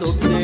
besos